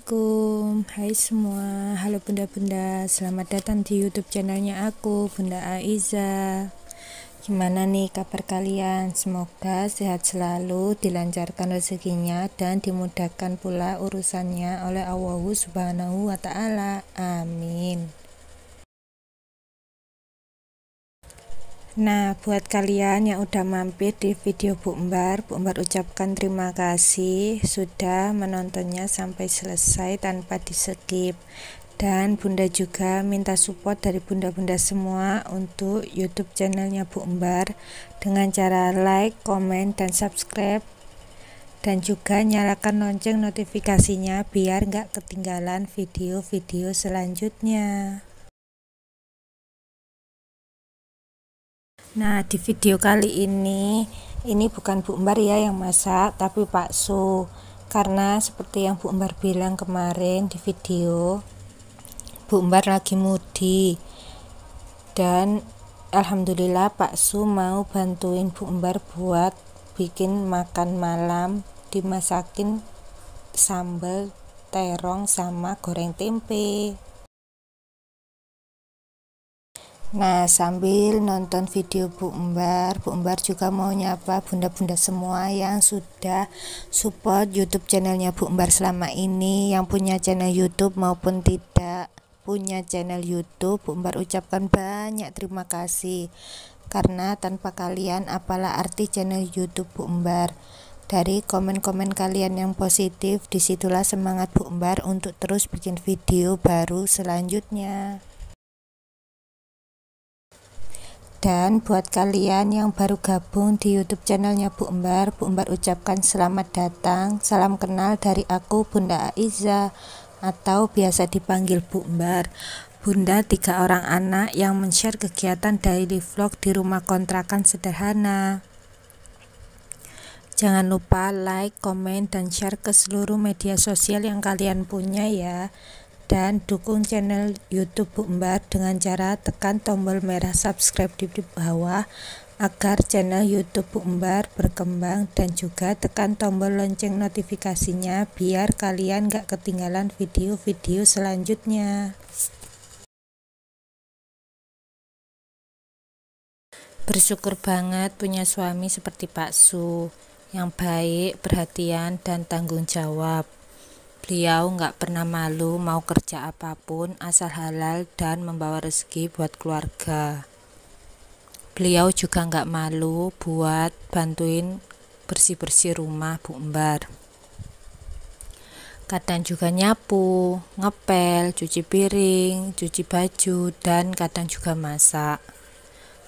Assalamualaikum. Hai semua. Halo bunda-bunda. Selamat datang di youtube channelnya aku Bunda Aiza. Gimana nih kabar kalian? Semoga sehat selalu Dilancarkan rezekinya Dan dimudahkan pula urusannya Oleh Allah subhanahu wa ta'ala. Amin Nah, buat kalian yang udah mampir di video Bu Embar, Bu Embar ucapkan terima kasih sudah menontonnya sampai selesai tanpa di skip. Dan Bunda juga minta support dari bunda-bunda semua untuk YouTube channelnya Bu Embar dengan cara like, komen, dan subscribe. Dan juga nyalakan lonceng notifikasinya biar nggak ketinggalan video-video selanjutnya. Nah, di video kali ini ini bukan Bu Embar ya yang masak, tapi Pak Su. Karena seperti yang Bu Embar bilang kemarin di video, Bu Embar lagi mudi. Dan alhamdulillah Pak Su mau bantuin Bu Embar buat bikin makan malam dimasakin sambal terong sama goreng tempe. Nah, sambil nonton video Bu Embar, Bu Embar juga mau nyapa bunda-bunda semua yang sudah support YouTube channelnya Bu Embar selama ini, yang punya channel YouTube maupun tidak punya channel YouTube. Bu Embar ucapkan banyak terima kasih karena tanpa kalian apalah arti channel YouTube Bu Embar. Dari komen-komen kalian yang positif, di situlah semangat Bu Embar untuk terus bikin video baru selanjutnya. Dan buat kalian yang baru gabung di YouTube channelnya Bu Embar, Bu Embar ucapkan selamat datang, salam kenal dari aku Bunda Aiza atau biasa dipanggil Bu Embar. Bunda tiga orang anak yang men-share kegiatan daily vlog di rumah kontrakan sederhana. Jangan lupa like, komen, dan share ke seluruh media sosial yang kalian punya ya dan dukung channel YouTube Bu Embar dengan cara tekan tombol merah subscribe di bawah agar channel YouTube Bu Embar berkembang dan juga tekan tombol lonceng notifikasinya biar kalian gak ketinggalan video-video selanjutnya. Bersyukur banget punya suami seperti Pak Su yang baik, perhatian, dan tanggung jawab. Beliau nggak pernah malu mau kerja apa pun asal halal dan membawa rezeki buat keluarga. Beliau juga nggak malu buat bantuin bersih-bersih rumah Bu Embar. Kadang juga nyapu, ngepel, cuci piring, cuci baju, dan kadang juga masak.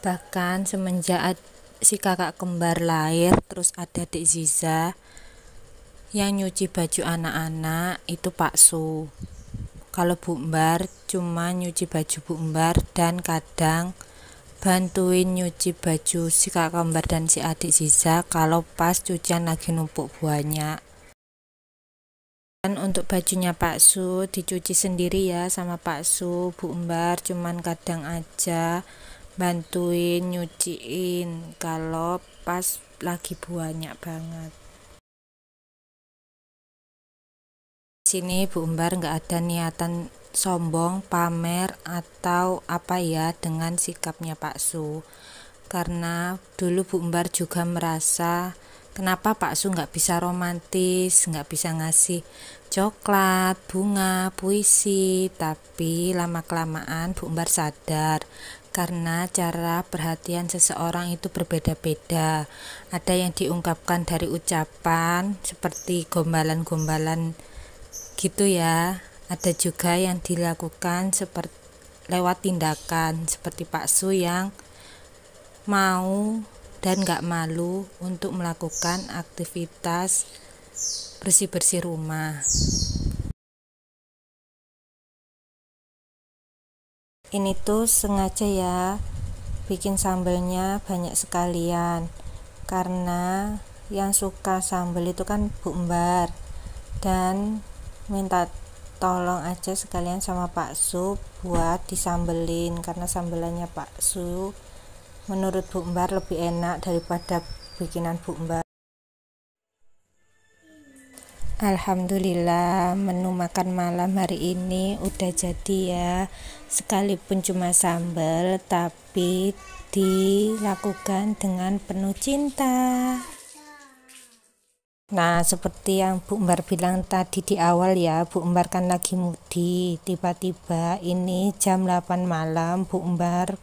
Bahkan semenjak si kakak kembar lahir terus ada Dek Ziza, yang nyuci baju anak-anak itu Pak Su kalau Bu Embar cuma nyuci baju Bu Embar dan kadang bantuin nyuci baju si kakak kembar dan si adik sisa kalau pas cucian lagi numpuk banyak. Dan untuk bajunya Pak Su dicuci sendiri ya sama Pak Su Bu Embar cuman kadang aja bantuin nyuciin kalau pas lagi banyak banget sini Bu Embar nggak ada niatan sombong, pamer atau apa ya dengan sikapnya Pak Su. Karena dulu Bu Embar juga merasa kenapa Pak Su nggak bisa romantis, nggak bisa ngasih coklat, bunga, puisi, tapi lama kelamaan Bu Embar sadar karena cara perhatian seseorang itu berbeda-beda. Ada yang diungkapkan dari ucapan seperti gombalan-gombalan gitu ya. Ada juga yang dilakukan seperti lewat tindakan seperti Pak Su yang mau dan gak malu untuk melakukan aktivitas bersih-bersih rumah. Ini tuh sengaja ya bikin sambelnya banyak sekalian. Karena yang suka sambel itu kan Bu Embar dan minta tolong aja sekalian sama Pak Su buat disambelin karena sambelannya Pak Su menurut Bu Mbar lebih enak daripada bikinan Bu Mbar Alhamdulillah menu makan malam hari ini udah jadi ya. Sekalipun cuma sambal tapi dilakukan dengan penuh cinta nah seperti yang Bu Umbar bilang tadi di awal ya Bu Umbar kan lagi mudi tiba-tiba ini jam 8 malam Bu Umbar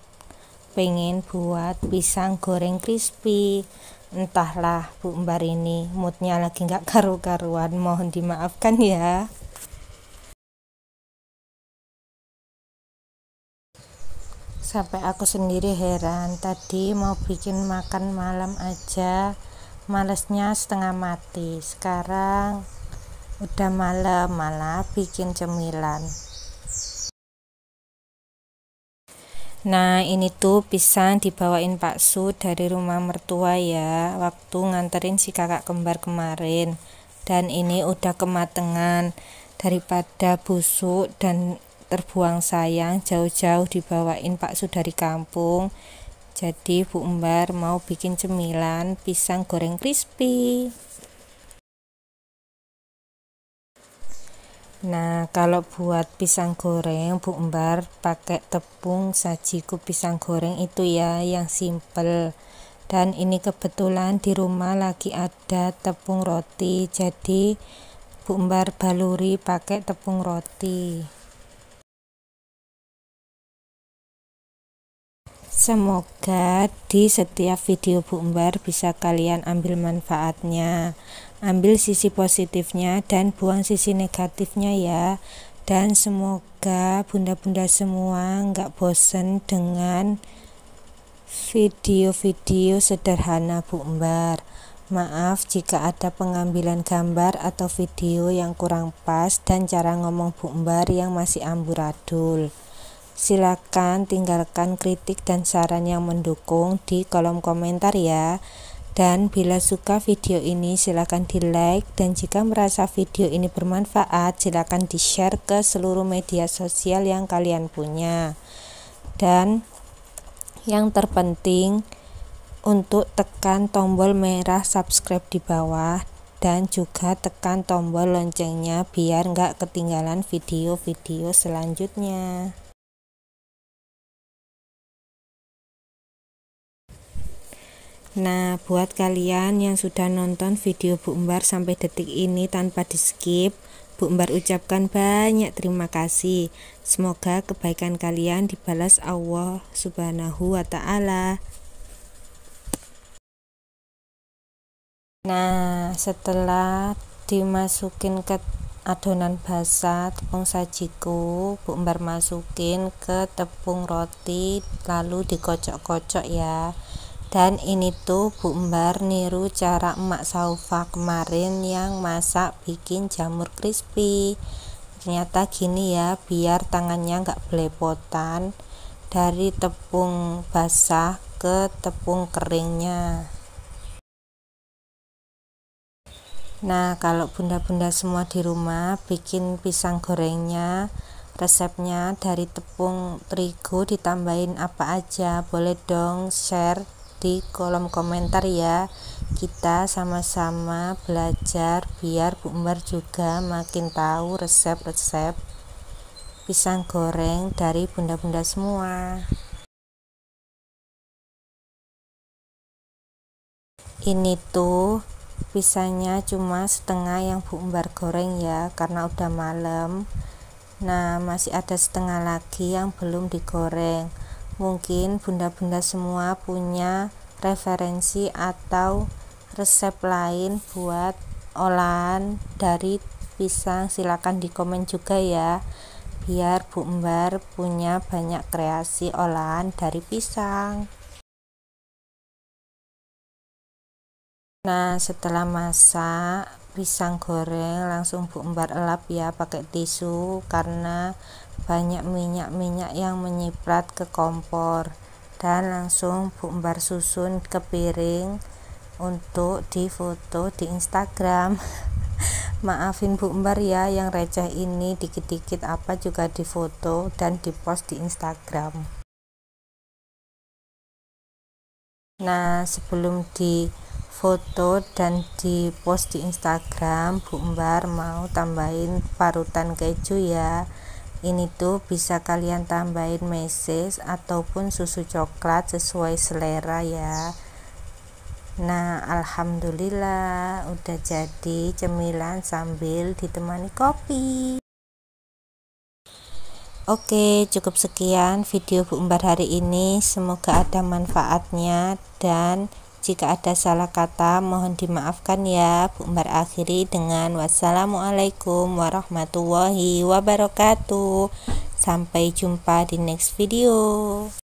pengen buat pisang goreng crispy. Entahlah Bu Mbar ini moodnya lagi nggak karu-karuan mohon dimaafkan ya. Sampai aku sendiri heran tadi mau bikin makan malam aja malesnya setengah mati. Sekarang udah malam malah bikin cemilan. Nah ini tuh pisang dibawain Pak Su dari rumah mertua ya Waktu nganterin si kakak kembar kemarin. Dan ini udah kematangan Daripada busuk dan terbuang sayang Jauh-jauh dibawain Pak Su dari kampung Jadi Bu Embar mau bikin cemilan pisang goreng crispy Nah, kalau buat pisang goreng, Bu Embar pakai tepung sajiku pisang goreng itu ya, yang simple. Dan ini kebetulan di rumah lagi ada tepung roti, jadi Bu Embar baluri pakai tepung roti. Semoga di setiap video Bu Embar bisa kalian ambil manfaatnya ambil sisi positifnya dan buang sisi negatifnya ya. Dan semoga bunda-bunda semua nggak bosen dengan video-video sederhana Bu Embar maaf jika ada pengambilan gambar atau video yang kurang pas dan cara ngomong Bu Embar yang masih amburadul silakan tinggalkan kritik dan saran yang mendukung di kolom komentar ya dan bila suka video ini silahkan di like dan jika merasa video ini bermanfaat silahkan di share ke seluruh media sosial yang kalian punya. Dan yang terpenting untuk tekan tombol merah subscribe di bawah dan juga tekan tombol loncengnya biar nggak ketinggalan video-video selanjutnya. Nah, buat kalian yang sudah nonton video Bu Embar sampai detik ini tanpa di skip, Bu Embar ucapkan banyak terima kasih. Semoga kebaikan kalian dibalas Allah Subhanahu wa taala. Nah, setelah dimasukin ke adonan basah tepung sajiku Bu Embar masukin ke tepung roti lalu dikocok-kocok ya dan ini tuh Bu Embar niru cara emak Saufa kemarin yang masak bikin jamur crispy. Ternyata gini ya biar tangannya nggak belepotan dari tepung basah ke tepung keringnya. Nah kalau bunda-bunda semua di rumah bikin pisang gorengnya resepnya dari tepung terigu ditambahin apa aja boleh dong share di kolom komentar ya. Kita sama-sama belajar biar Bu Umar juga makin tahu resep-resep pisang goreng dari bunda-bunda semua. Ini tuh pisangnya cuma setengah yang Bu Umbar goreng ya karena udah malam. Nah masih ada setengah lagi yang belum digoreng Mungkin bunda-bunda semua punya referensi atau resep lain buat olahan dari pisang. Silakan di komen juga ya biar Bu Embar punya banyak kreasi olahan dari pisang. Nah setelah masak pisang goreng langsung Bu Embar elap ya pakai tisu karena banyak minyak-minyak yang menyiprat ke kompor dan langsung Bu Embar susun ke piring untuk difoto di Instagram. Maafin Bu Embar ya yang receh ini dikit-dikit apa juga difoto dan dipost di Instagram. Nah sebelum di foto dan di post di Instagram Bu Umbar mau tambahin parutan keju ya ini tuh bisa kalian tambahin meses ataupun susu coklat sesuai selera ya nah alhamdulillah udah jadi cemilan sambil ditemani kopi Oke, cukup sekian video Bu Umbar hari ini. Semoga ada manfaatnya dan jika ada salah kata mohon dimaafkan ya. Bu Umbar akhiri dengan wassalamualaikum warahmatullahi wabarakatuh. Sampai jumpa di next video.